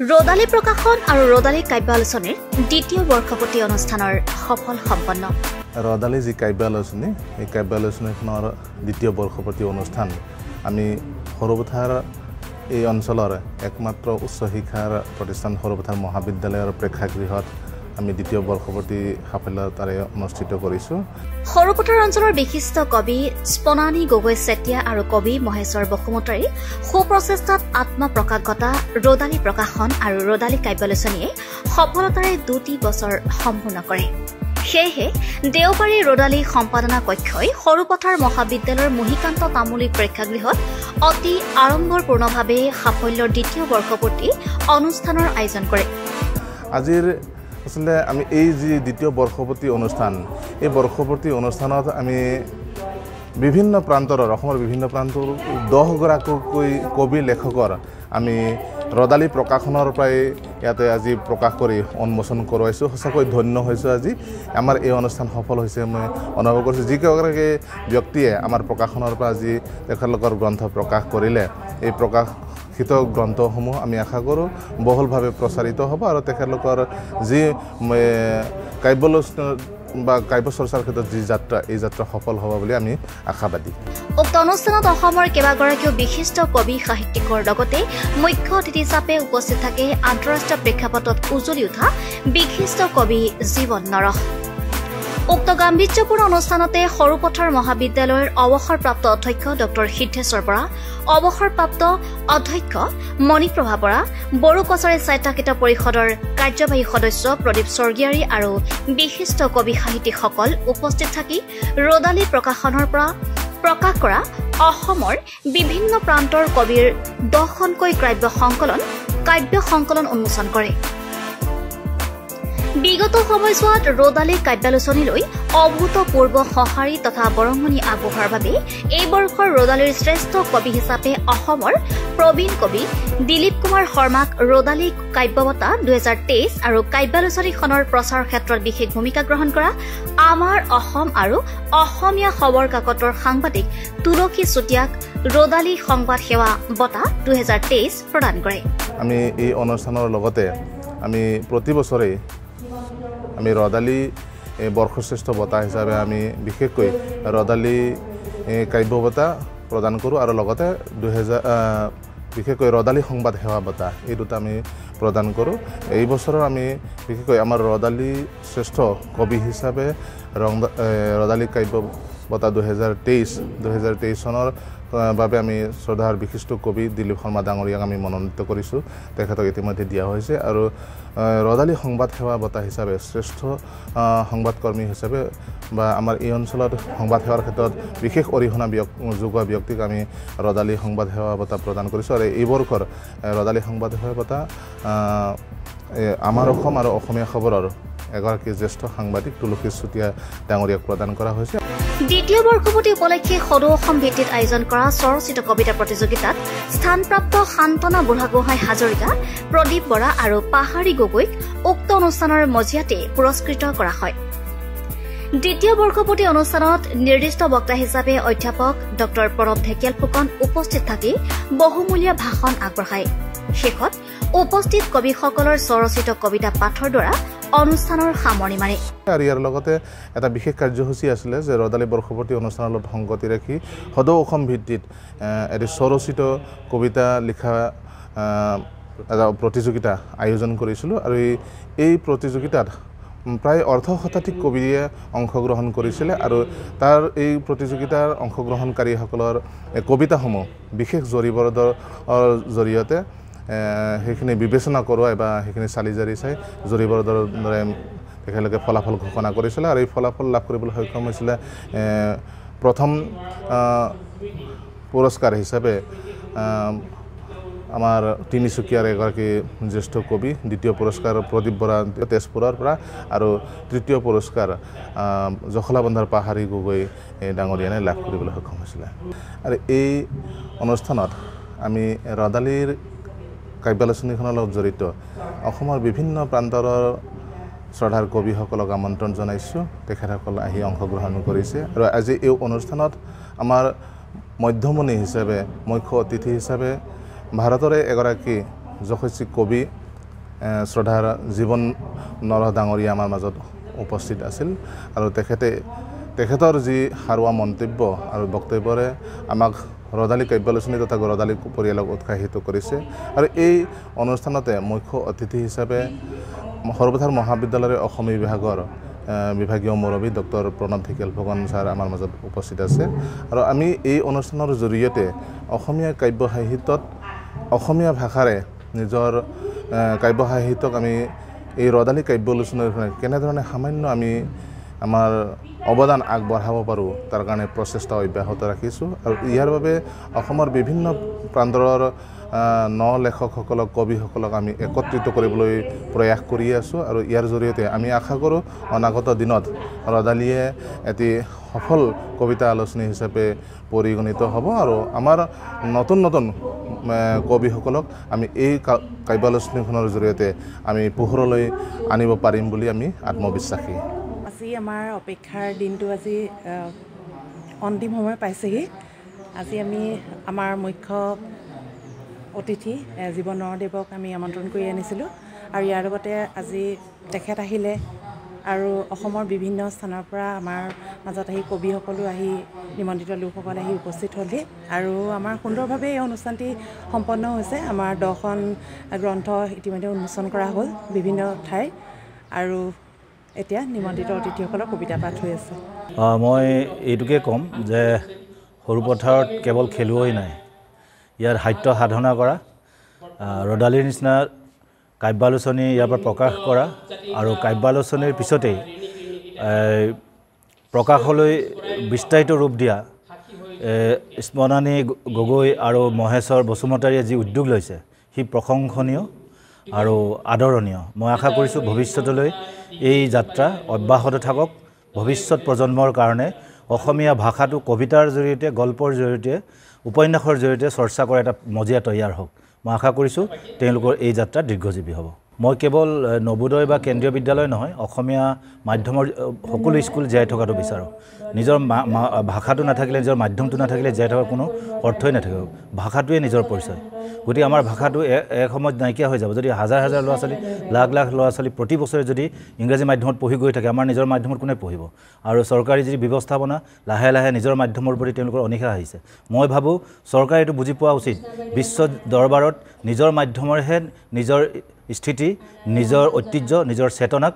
ৰদালি প্ৰকাশন আৰু ৰদালি কাব্য আলোচনীৰ দ্বিতীয় বৰ্ষপতি অনুষ্ঠানৰ সফল সম্পন্ন। ৰদালি যি কাব্য আলোচনী এই কাব্য আলোচনীখনৰ দ্বিতীয় বৰ্ষপতি অনুষ্ঠান আমি সৰুপথাৰ এই অঞ্চলৰ একমাত্ৰ উচ্চ শিক্ষাৰ প্ৰতিষ্ঠান সৰুপথাৰ মহাবিদ্যালয়ৰ প্ৰেক্ষাগৃহত আমি দ্বিতীয় বৰ্ষপতি সাফল্যতাৰে অনুষ্ঠিত কৰিছোঁ। সৰুপথাৰ অঞ্চলৰ বিশিষ্ট কবি স্পনানী গগৈ চেতিয়া আৰু কবি মহেশ্বৰ বসুমতাৰী সুপ্ৰচেষ্টাত আত্মপ্ৰকাশ ঘটা ৰদালি প্ৰকাশন আৰু ৰদালি কাব্যালোচনীয়ে সফলতাৰে দুটি বছৰ সম্পূৰ্ণ কৰে। সেয়েহে দেওবাৰী ৰদালি সম্পাদনা কক্ষই সৰুপথাৰ মহাবিদ্যালয়ৰ মহিকান্ত তামুলী প্ৰেক্ষাগৃহত অতি আড়ম্বৰপূৰ্ণভাৱে সাফল্যৰ দ্বিতীয় বৰ্ষপূৰ্তি অনুষ্ঠানৰ আয়োজন কৰে। আজিৰ আচলতে আমি এই যি দ্বিতীয় বৰ্ষপতি অনুষ্ঠান এই বৰ্ষপতি অনুষ্ঠানত আমি বিভিন্ন প্ৰান্তৰ অসমৰ বিভিন্ন প্ৰান্তৰ দহগৰাকীকৈ কবি লেখকৰ আমি ৰদালি প্ৰকাশনৰ পৰাই ইয়াতে আজি প্ৰকাশ কৰি উন্মোচন কৰোৱাইছোঁ। সঁচাকৈ ধন্য হৈছোঁ আজি। আমাৰ এই অনুষ্ঠান সফল হৈছে মই অনুভৱ কৰিছোঁ। যিকেইগৰাকী ব্যক্তিয়ে আমাৰ প্ৰকাশনৰ পৰা আজি তেখেতলোকৰ গ্ৰন্থ প্ৰকাশ কৰিলে এই প্ৰকাশিত গ্ৰন্থসমূহ আমি আশা কৰোঁ বহুলভাৱে প্ৰচাৰিত হ'ব আৰু তেখেতলোকৰ যি কাব্যলোচন বা কাব্য চৰ্চাৰ ক্ষেত্ৰত যি যাত্ৰা এই যাত্ৰা সফল হ'ব বুলি আমি আশাবাদী। উক্ত অনুষ্ঠানত অসমৰ কেইবাগৰাকীও বিশিষ্ট কবি সাহিত্যিকৰ লগতে মুখ্য অতিথি হিচাপে উপস্থিত থাকে আন্তঃৰাষ্ট্ৰীয় প্ৰেক্ষাপটত উজলি উঠা বিশিষ্ট কবি জীৱন নৰহ উক্ত গাম্ভীৰ্যপূৰ্ণ অনুষ্ঠানতে সৰুপথাৰ মহাবিদ্যালয়ৰ অৱসৰপ্ৰাপ্ত অধ্যক্ষ ড সিদ্ধেশ্বৰ বৰা অৱসৰপ্ৰাপ্ত অধ্যক্ষ মণিপ্ৰভা বৰা বড়ো কছাৰী স্বায়ত্তশাসিত পৰিষদৰ কাৰ্যবাহী সদস্য প্ৰদীপ স্বৰ্গীয়াৰী আৰু বিশিষ্ট কবি সাহিত্যিকসকল উপস্থিত থাকি ৰদালি প্ৰকাশনৰ পৰা প্ৰকাশ কৰা অসমৰ বিভিন্ন প্ৰান্তৰ কবিৰ দহখনকৈ কাব্য সংকলন কাব্য সংকলন উন্মোচন কৰে। বিগত সময়ছোৱাত ৰদালি কাব্যালোচনীলৈ অভূতপূৰ্ব সঁহাৰি তথা বৰঙণি আগবঢ়োৱাৰ বাবে এই বৰ্ষৰ ৰদালিৰ শ্ৰেষ্ঠ কবি হিচাপে অসমৰ প্ৰবীণ কবি দিলীপ কুমাৰ শৰ্মাক ৰদালি কাব্য বঁটা দুহেজাৰ তেইছ আৰু কাব্যালোচনীখনৰ প্ৰচাৰৰ ক্ষেত্ৰত বিশেষ ভূমিকা গ্ৰহণ কৰা আমাৰ অসম আৰু অসমীয়া খবৰ কাকতৰ সাংবাদিক তুলসী চুতীয়াক ৰদালি সংবাদ সেৱা বঁটা দুহেজাৰ তেইছ প্ৰদান কৰে। আমি এই অনুষ্ঠানৰ লগতে আমি প্ৰতি বছৰেই আমি ৰদালি বৰ্ষশ্ৰেষ্ঠ বঁটা হিচাপে আমি বিশেষকৈ ৰদালি কাব্য বঁটা প্ৰদান কৰোঁ আৰু লগতে দুহেজাৰ বিশেষকৈ ৰদালি সংবাদ সেৱা বঁটা এই দুটা আমি প্ৰদান কৰোঁ। এই বছৰৰ আমি বিশেষকৈ আমাৰ ৰদালি শ্ৰেষ্ঠ কবি হিচাপে ৰং ৰদালি কাব্য বঁটা দুহেজাৰ তেইছ দুহেজাৰ তেইছ চনৰ বাবে আমি শ্ৰদ্ধাৰ বিশিষ্ট কবি দিলীপ শৰ্মা ডাঙৰীয়াক আমি মনোনীত কৰিছোঁ। তেখেতক ইতিমধ্যে দিয়া হৈছে আৰু ৰদালি সংবাদ সেৱা বঁটা হিচাপে শ্ৰেষ্ঠ সংবাদকৰ্মী হিচাপে বা আমাৰ এই অঞ্চলত সংবাদ সেৱাৰ ক্ষেত্ৰত বিশেষ অৰিহণা যোগোৱা ব্যক্তিক আমি ৰদালি সংবাদ সেৱা বঁটা প্ৰদান কৰিছোঁ। আৰু এই বৰ্ষৰ ৰদালি সংবাদ সেৱা বঁটা আমাৰ অসম আৰু অসমীয়া খবৰৰ এগৰাকী জ্যেষ্ঠ সাংবাদিক তুলসী চুতীয়া ডাঙৰীয়াক প্ৰদান কৰা হৈছে। দ্বিতীয় বৰ্ষপতি উপলক্ষে সদৌ অসম ভিত্তিত আয়োজন কৰা স্বৰচিত কবিতা প্ৰতিযোগিতাত স্থানপ্ৰাপ্ত সান্তনা বুঢ়াগোহাঁই হাজৰিকা প্ৰদীপ বৰা আৰু পাহাৰী গগৈক উক্ত অনুষ্ঠানৰ মজিয়াতে পুৰস্কৃত কৰা হয়। দ্বিতীয় বৰ্ষপতি অনুষ্ঠানত নিৰ্দিষ্ট বক্তা হিচাপে অধ্যাপক ড প্ৰণৱ ঢেকিয়াল ফুকন উপস্থিত থাকি বহুমূলীয়া ভাষণ আগবঢ়ায়। শেষত উপস্থিত কবিসকলৰ স্বৰচিত কবিতা পাঠৰ দ্বাৰা অনুষ্ঠানৰ সামৰণি মাৰে। আৰু ইয়াৰ লগতে এটা বিশেষ কাৰ্যসূচী আছিলে যে ৰদালি বৰ্ষপতি অনুষ্ঠানৰ লগত সংগতি ৰাখি সদৌ অসম ভিত্তিত এটি স্বৰচিত কবিতা লিখা এটা প্ৰতিযোগিতা আয়োজন কৰিছিলোঁ আৰু এই প্ৰতিযোগিতাত প্ৰায় অৰ্ধ শতাধিক কবিয়ে অংশগ্ৰহণ কৰিছিলে আৰু তাৰ এই প্ৰতিযোগিতাৰ অংশগ্ৰহণকাৰীসকলৰ কবিতাসমূহ বিশেষ জৰীবৰদৰ জৰিয়তে সেইখিনি বিবেচনা কৰোৱাই বা সেইখিনি চালি জাৰি চাই জৰীবৰদৰ দৰে তেখেতলোকে ফলাফল ঘোষণা কৰিছিলে আৰু এই ফলাফল লাভ কৰিবলৈ সক্ষম হৈছিলে প্ৰথম পুৰস্কাৰ হিচাপে আমাৰ তিনিচুকীয়াৰ এগৰাকী জ্যেষ্ঠ কবি দ্বিতীয় পুৰস্কাৰ প্ৰদীপ বৰা তেজপুৰৰ পৰা আৰু তৃতীয় পুৰস্কাৰ জখলাবন্ধাৰ পাহাৰী গগৈ ডাঙৰীয়ানে লাভ কৰিবলৈ সক্ষম হৈছিলে। আৰু এই অনুষ্ঠানত আমি ৰদালিৰ কাব্যালোচনীখনৰ লগত জড়িত। অসমৰ বিভিন্ন প্ৰান্তৰ শ্ৰদ্ধাৰ কবিসকলক আমন্ত্ৰণ জনাইছোঁ। তেখেতসকল আহি অংশগ্ৰহণ কৰিছে। আৰু আজি এই অনুষ্ঠানত আমাৰ মধ্যমণি হিচাপে মুখ্য অতিথি হিচাপে ভাৰতৰে এগৰাকী যশস্বী কবি শ্ৰদ্ধাৰ জীৱন নৰহ ডাঙৰীয়া আমাৰ মাজত উপস্থিত আছিল। আৰু তেখেতে তেখেতৰ যি সাৰুৱা মন্তব্য আৰু বক্তব্যৰে আমাক ৰদালি কাব্যালোচনী তথা ৰদালি পৰিয়ালক উৎসাহিত কৰিছে। আৰু এই অনুষ্ঠানতে মুখ্য অতিথি হিচাপে সৰ্বধাৰ মহাবিদ্যালয়ৰ অসমীয়া বিভাগৰ বিভাগীয় মুৰব্বী ডক্টৰ প্ৰণৱ ঢেকিয়াল ফুকন ছাৰ আমাৰ মাজত উপস্থিত আছে। আৰু আমি এই অনুষ্ঠানৰ জৰিয়তে অসমীয়া কাব্য সাহিত্যত অসমীয়া ভাষাৰে নিজৰ কাব্য সাহিত্যক আমি এই ৰদালি কাব্যালোচনীৰ কেনেধৰণে সামান্য আমি আমাৰ অৱদান আগবঢ়াব পাৰোঁ তাৰ কাৰণে প্ৰচেষ্টা অব্যাহত ৰাখিছোঁ। আৰু ইয়াৰ বাবে অসমৰ বিভিন্ন প্ৰান্তৰৰ ন লেখকসকলক কবিসকলক আমি একত্ৰিত কৰিবলৈ প্ৰয়াস কৰি আছোঁ আৰু ইয়াৰ জৰিয়তে আমি আশা কৰোঁ অনাগত দিনত ৰদালিয়ে এটি সফল কবিতা আলোচনী হিচাপে পৰিগণিত হ'ব আৰু আমাৰ নতুন নতুন কবিসকলক আমি এই কাব্যালোচনীখনৰ জৰিয়তে আমি পোহৰলৈ আনিব পাৰিম বুলি আমি আত্মবিশ্বাসী। আজি আমাৰ অপেক্ষাৰ দিনটো আজি অন্তিম সময় পাইছেহি। আজি আমি আমাৰ মুখ্য অতিথি জীৱন নৰদেৱক আমি আমন্ত্ৰণ কৰি আনিছিলোঁ। আৰু ইয়াৰ লগতে আজি তেখেত আহিলে আৰু অসমৰ বিভিন্ন স্থানৰ পৰা আমাৰ মাজত আহি কবিসকলো আহি নিমন্ত্ৰিত লোকসকল আহি উপস্থিত হ'লহি। আৰু আমাৰ সুন্দৰভাৱে এই অনুষ্ঠানটি সম্পন্ন হৈছে। আমাৰ দহখন গ্ৰন্থ ইতিমধ্যে উন্মোচন কৰা হ'ল বিভিন্ন ঠাইৰ আৰু এতিয়া নিমন্ত্ৰিত অতিথিসকলৰ কবিতা পাঠ হৈ আছে। মই এইটোকে ক'ম যে সৰু পথাৰত কেৱল খেলুৱৈ নাই ইয়াত সাহিত্য সাধনা কৰা ৰদালিৰ নিচিনা কাব্যালোচনী ইয়াৰ পৰা প্ৰকাশ কৰা আৰু কাব্যালোচনীৰ পিছতেই প্ৰকাশলৈ বিস্তাৰিত ৰূপ দিয়া স্মৰণী গগৈ আৰু মহেশ্বৰ বসুমতাৰীয়ে যি উদ্যোগ লৈছে সি প্ৰশংসনীয়। আৰু আদৰণীয়। মই আশা কৰিছোঁ ভৱিষ্যতলৈ এই যাত্ৰা অব্যাহত থাকক। ভৱিষ্যত প্ৰজন্মৰ কাৰণে অসমীয়া ভাষাটো কবিতাৰ জৰিয়তে গল্পৰ জৰিয়তে উপন্যাসৰ জৰিয়তে চৰ্চা কৰা এটা মজিয়া তৈয়াৰ হওক। মই আশা কৰিছোঁ তেওঁলোকৰ এই যাত্ৰা দীৰ্ঘজীৱী হ'ব। মই কেৱল নৱোদয় বা কেন্দ্ৰীয় বিদ্যালয় নহয় অসমীয়া মাধ্যমৰ সকলো স্কুল জীয়াই থকাটো বিচাৰোঁ। নিজৰ ভাষাটো নাথাকিলে নিজৰ মাধ্যমটো নাথাকিলে জীয়াই থকাৰ কোনো অৰ্থই নাথাকিব। ভাষাটোৱে নিজৰ পৰিচয়। গতিকে আমাৰ ভাষাটো এক সময়ত নাইকিয়া হৈ যাব। যদি হাজাৰ হাজাৰ ল'ৰা ছোৱালী লাখ লাখ ল'ৰা ছোৱালী প্ৰতি বছৰে যদি ইংৰাজী মাধ্যমত পঢ়ি গৈ থাকে আমাৰ নিজৰ মাধ্যমত কোনে পঢ়িব? আৰু চৰকাৰী যি ব্যৱস্থাপনা লাহে লাহে নিজৰ মাধ্যমৰ প্ৰতি তেওঁলোকৰ অনিশা আহিছে। মই ভাবোঁ চৰকাৰে এইটো বুজি পোৱা উচিত। বিশ্ব দৰবাৰত নিজৰ মাধ্যমেৰেহে নিজৰ স্থিতি নিজৰ ঐতিহ্য নিজৰ চেতনাক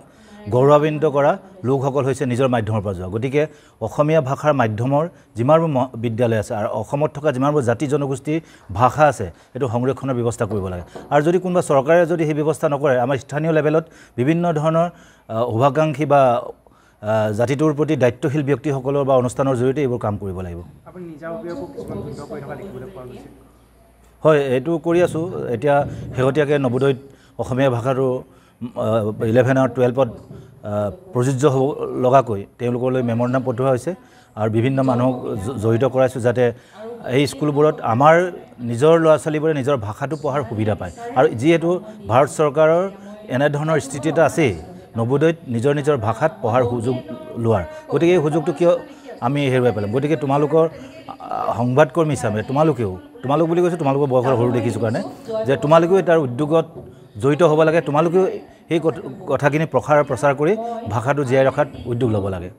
গৌৰৱান্বিত কৰা লোকসকল হৈছে নিজৰ মাধ্যমৰ পৰা যোৱা। গতিকে অসমীয়া ভাষাৰ মাধ্যমৰ যিমানবোৰ বিদ্যালয় আছে আৰু অসমত থকা যিমানবোৰ জাতি জনগোষ্ঠীৰ ভাষা আছে সেইটো সংৰক্ষণৰ ব্যৱস্থা কৰিব লাগে। আৰু যদি কোনোবা চৰকাৰে যদি সেই ব্যৱস্থা নকৰে আমাৰ স্থানীয় লেভেলত বিভিন্ন ধৰণৰ শুভাকাংক্ষী বা জাতিটোৰ প্ৰতি দায়িত্বশীল ব্যক্তিসকলৰ বা অনুষ্ঠানৰ জৰিয়তে এইবোৰ কাম কৰিব লাগিব। হয় এইটো কৰি আছোঁ। এতিয়া শেহতীয়াকৈ নৱোদয়ত অসমীয়া ভাষাটো ইলেভেন আৰু টুৱেলভত প্ৰযোজ্য হ'ব লগাকৈ তেওঁলোকলৈ মেমৰণ্ডাম পঠোৱা হৈছে আৰু বিভিন্ন মানুহক জড়িত কৰাইছোঁ যাতে এই স্কুলবোৰত আমাৰ নিজৰ ল'ৰা ছোৱালীবোৰে নিজৰ ভাষাটো পঢ়াৰ সুবিধা পায়। আৰু যিহেতু ভাৰত চৰকাৰৰ এনেধৰণৰ স্থিতি এটা আছেই নৱোদয়ত নিজৰ নিজৰ ভাষাত পঢ়াৰ সুযোগ লোৱাৰ। গতিকে এই সুযোগটো কিয় আমি হেৰুৱাই পেলাম? গতিকে তোমালোকৰ সংবাদকৰ্মী হিচাপে তোমালোকেও তোমালোক বুলি কৈছোঁ তোমালোকৰ বয়সৰ সৰু দেখিছোঁ কাৰণে যে তোমালোকেও তাৰ উদ্যোগত জড়িত হ'ব লাগে। তোমালোকেও সেই কথাখিনি প্ৰসাৰ প্ৰচাৰ কৰি ভাষাটো জীয়াই ৰখাত উদ্যোগ ল'ব লাগে।